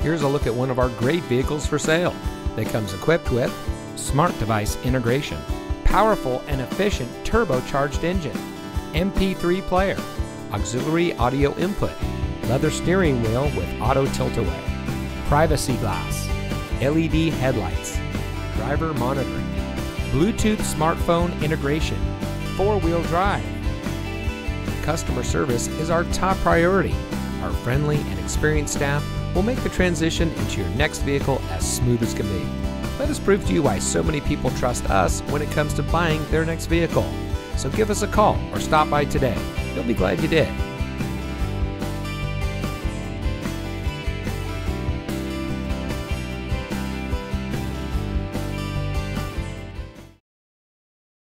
Here's a look at one of our great vehicles for sale that comes equipped with smart device integration, powerful and efficient turbocharged engine, MP3 player, auxiliary audio input, leather steering wheel with auto tilt-away, privacy glass, LED headlights, driver monitoring, Bluetooth smartphone integration, four-wheel drive. Customer service is our top priority. Our friendly and experienced staff will make the transition into your next vehicle as smooth as can be. Let us prove to you why so many people trust us when it comes to buying their next vehicle. So give us a call or stop by today. You'll be glad you did.